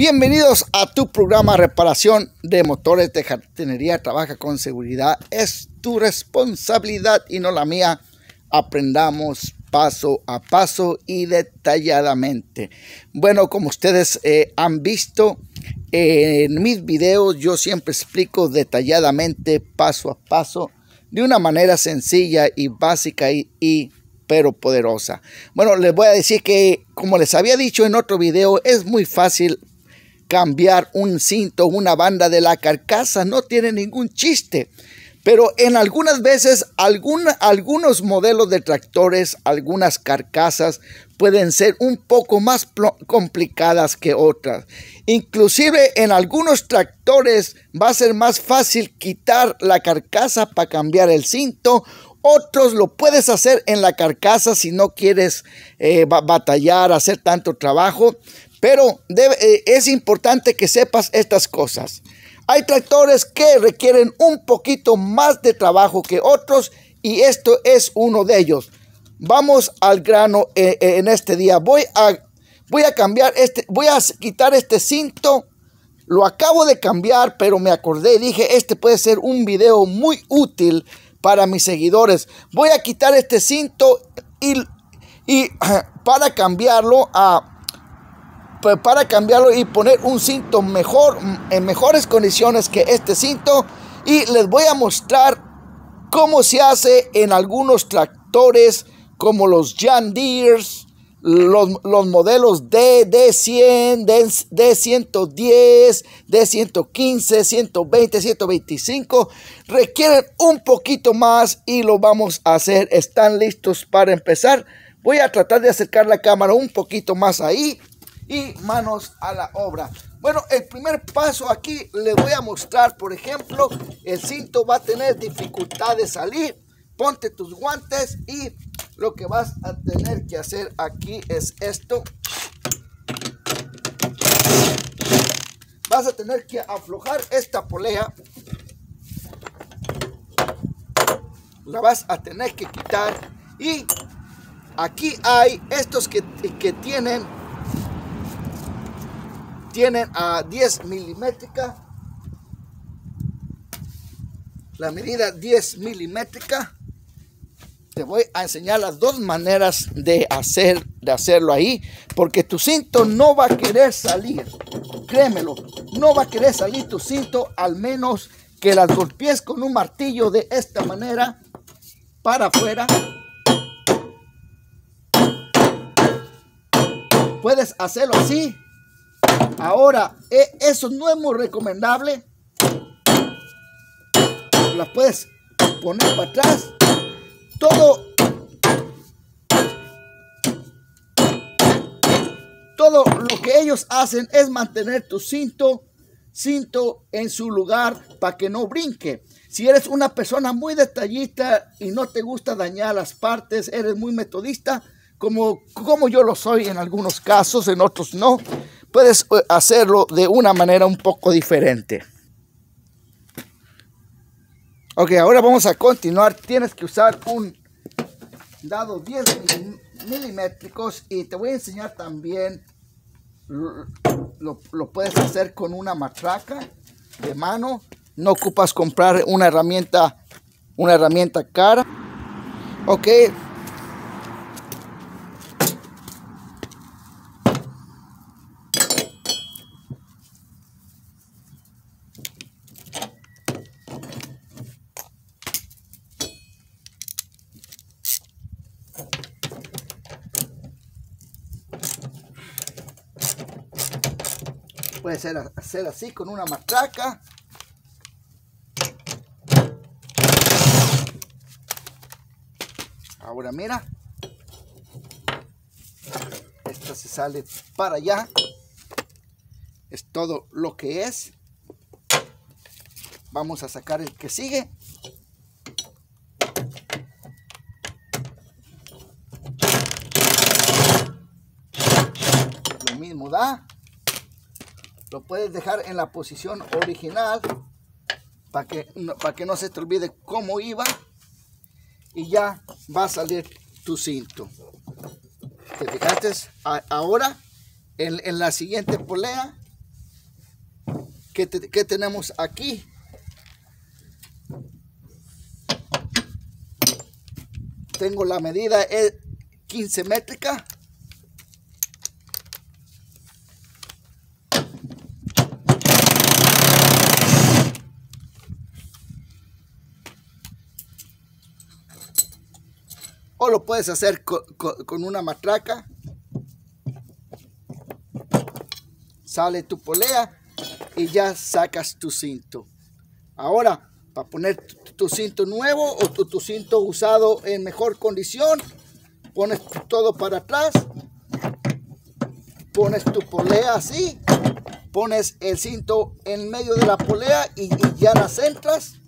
Bienvenidos a tu programa Reparación de Motores de Jardinería. Trabaja con seguridad. Es tu responsabilidad y no la mía. Aprendamos paso a paso y detalladamente. Bueno, como ustedes eh, han visto en mis videos, yo siempre explico detalladamente, paso a paso, de una manera sencilla y básica y, y pero poderosa. Bueno, les voy a decir que, como les había dicho en otro video, es muy fácil cambiar un cinto, una banda de la carcasa, no tiene ningún chiste. Pero en algunas veces, algunos modelos de tractores, algunas carcasas pueden ser un poco más complicadas que otras. Inclusive en algunos tractores va a ser más fácil quitar la carcasa para cambiar el cinto. Otros lo puedes hacer en la carcasa si no quieres eh, batallar, hacer tanto trabajo. Pero eh, es importante que sepas estas cosas. Hay tractores que requieren un poquito más de trabajo que otros y esto es uno de ellos. Vamos al grano eh, eh, en este día. Voy a, voy a cambiar este, voy a quitar este cinto. Lo acabo de cambiar, pero me acordé y dije, este puede ser un video muy útil para mis seguidores. Voy a quitar este cinto y, y para cambiarlo a para cambiarlo y poner un cinto mejor, en mejores condiciones que este cinto. Y les voy a mostrar cómo se hace en algunos tractores como los John Deere's, los, modelos D, D100, D, D110, D115, 120, 125 requieren un poquito más y lo vamos a hacer. ¿Están listos para empezar? Voy a tratar de acercar la cámara un poquito más ahí y manos a la obra. Bueno, el primer paso aquí les voy a mostrar, por ejemplo, el cinto va a tener dificultad de salir. Ponte tus guantes y lo que vas a tener que hacer aquí es esto. Vas a tener que aflojar esta polea. La vas a tener que quitar. Y aquí hay estos que, que tienen tienen a 10 milimétrica. La medida 10 milimétrica. Te voy a enseñar las dos maneras de, hacer, de hacerlo ahí. Porque tu cinto no va a querer salir. Créemelo. No va a querer salir tu cinto al menos que las golpees con un martillo de esta manera para afuera. Puedes hacerlo así Ahora, e, eso no es muy recomendable. Las puedes poner para atrás. Todo, todo lo que ellos hacen es mantener tu cinto, cinto en su lugar para que no brinque. Si eres una persona muy detallista y no te gusta dañar las partes, eres muy metodista, como, como yo lo soy en algunos casos, en otros no puedes eh, hacerlo de una manera un poco diferente. Ok, ahora vamos a continuar. Tienes que usar un dado 10 milimétricos y te voy a enseñar también, lo, lo puedes hacer con una matraca de mano. No ocupas comprar una herramienta, una herramienta cara. Ok, Hacer así con una matraca. Ahora mira. Esta se sale para allá. Es todo lo que es. Vamos a sacar el que sigue. Lo mismo da lo puedes dejar en la posición original para que, para que no se te olvide cómo iba y ya va a salir tu cinto. ¿Te fijaste? Ahora, en, la siguiente polea, ¿Qué, tenemos aquí? Tengo la medida es 15 métrica. O lo puedes hacer con una matraca. Sale tu polea y ya sacas tu cinto. Ahora, para poner tu, cinto nuevo o tu, tu, cinto usado en mejor condición, pones todo para atrás, pones tu polea así, pones el cinto en medio de la polea y, y ya las entras.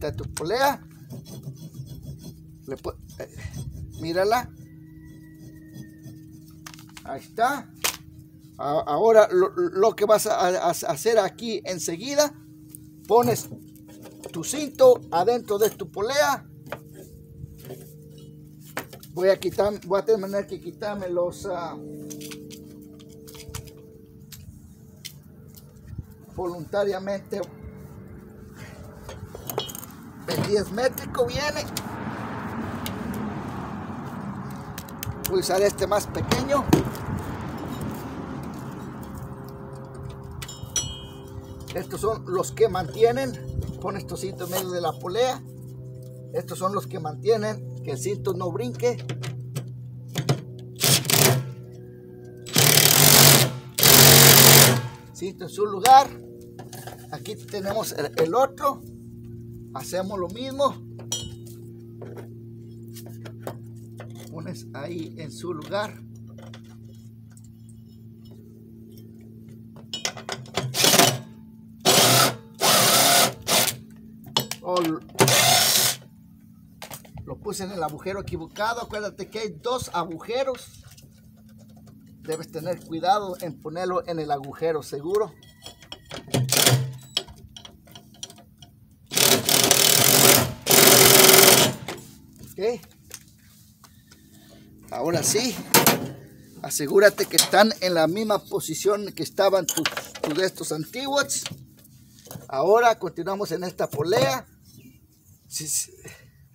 Está tu polea. Eh, mírala. Ahí está. Ahora lo, que vas a, hacer aquí enseguida, pones tu cinto adentro de tu polea. Voy a quitar, voy a tener que quitarme los uh, voluntariamente. El 10 métrico viene. Voy a usar este más pequeño. Estos son los que mantienen. Pon estos cintos en medio de la polea. Estos son los que mantienen que el cinto no brinque. Cinto en su lugar. Aquí tenemos el otro. Hacemos lo mismo. pones ahí en su lugar. lo puse en el agujero equivocado. Acuérdate que hay dos agujeros. Debes tener cuidado en ponerlo en el agujero seguro. Ahora sí, asegúrate que están en la misma posición que estaban tus, de estos antiguos. Ahora continuamos en esta polea.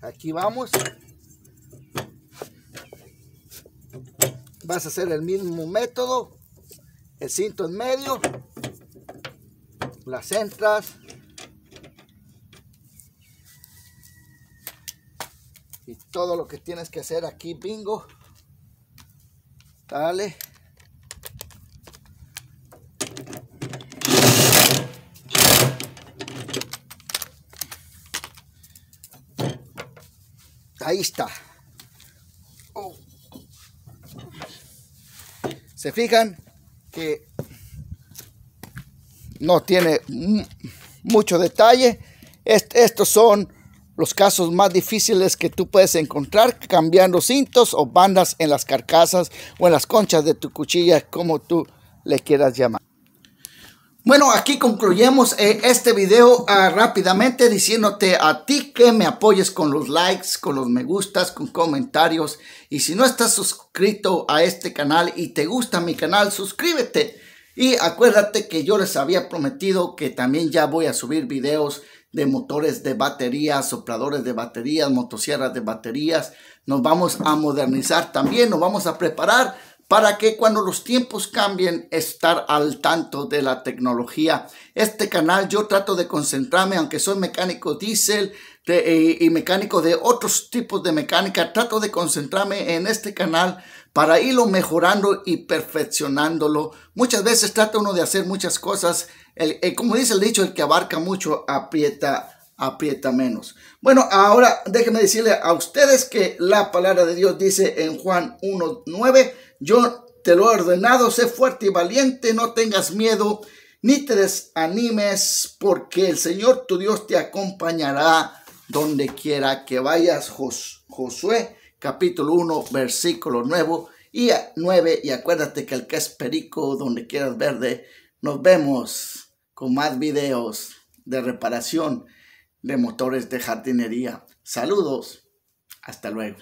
Aquí vamos. Vas a hacer el mismo método. El cinto en medio. Las entras. Y todo lo que tienes que hacer aquí, bingo. Dale. Ahí está. Oh. Se fijan que no tiene mucho detalle. estos son los casos más difíciles que tú puedes encontrar cambiando cintos o bandas en las carcasas o en las conchas de tu cuchilla, como tú le quieras llamar. Bueno, aquí concluyemos eh, este video ah, rápidamente diciéndote a ti que me apoyes con los likes, con los me gustas, con comentarios. Y si no estás suscrito a este canal y te gusta mi canal, suscríbete. Y acuérdate que yo les había prometido que también ya voy a subir videos de motores de baterías, sopladores de baterías, motosierras de baterías. Nos vamos a modernizar también, nos vamos a preparar para que cuando los tiempos cambien, estar al tanto de la tecnología. Este canal yo trato de concentrarme, aunque soy mecánico diésel eh, y mecánico de otros tipos de mecánica, trato de concentrarme en este canal para irlo mejorando y perfeccionándolo. Muchas veces trata uno de hacer muchas cosas. El, como dice el dicho, el que abarca mucho aprieta, aprieta menos. Bueno, ahora déjenme decirle a ustedes que la palabra de Dios dice en Juan 1.9, yo te lo he ordenado, sé fuerte y valiente, no tengas miedo, ni te desanimes, porque el Señor tu Dios te acompañará donde quiera que vayas. Josué capítulo 1, versículo 9 y 9. Y acuérdate que el que es perico, donde quieras verde, nos vemos con más videos de reparación de motores de jardinería. Saludos. Hasta luego.